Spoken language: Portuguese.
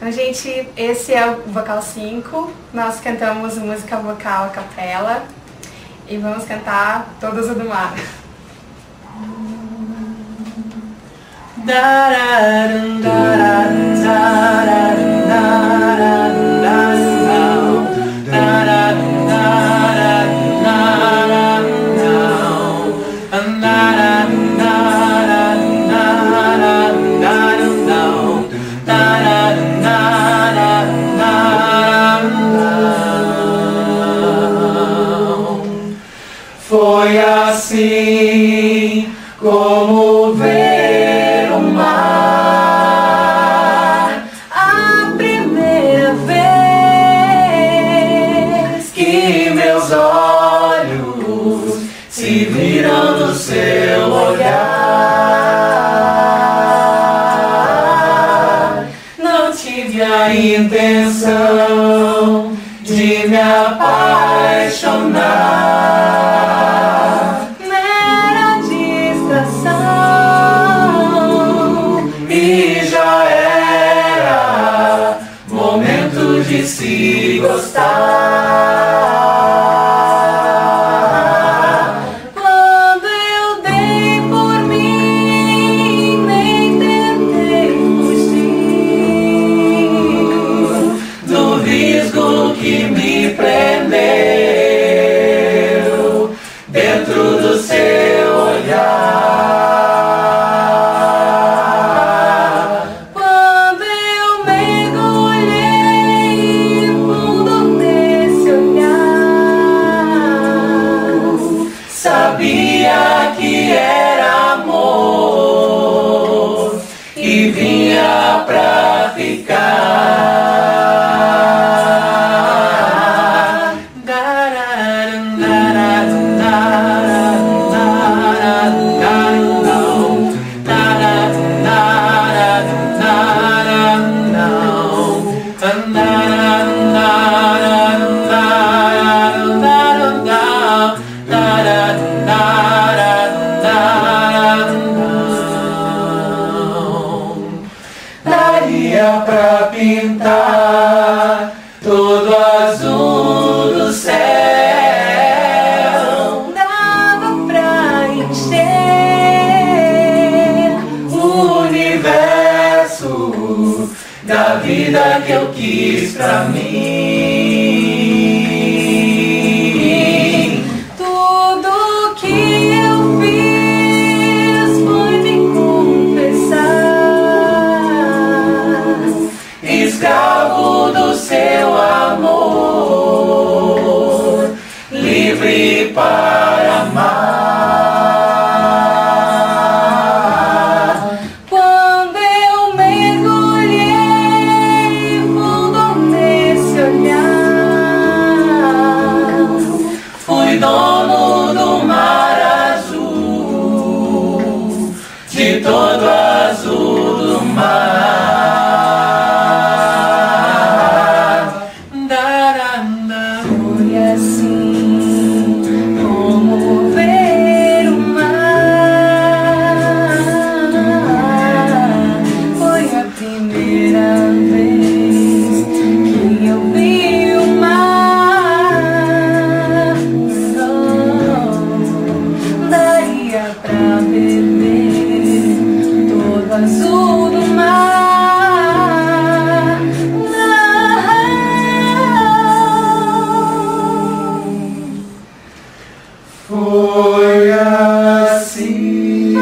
Então, gente, esse é o vocal 5. Nós cantamos música vocal a capela e vamos cantar Todas o do Mar. Foi como ver o mar A primeira vez que meus olhos se viram no seu olhar. Não tive a intenção de me apaixonar. Sabia que era amor e vinha pra ficar. Daria azul do céu. dava pra encher o universo da vida que eu quis pra mim. livre para amar. Quando eu mergulhei fundo nesse olhar, fui dono do mar azul, de todo azul do mar. dia pra beber todo azul do mar. Foi assim.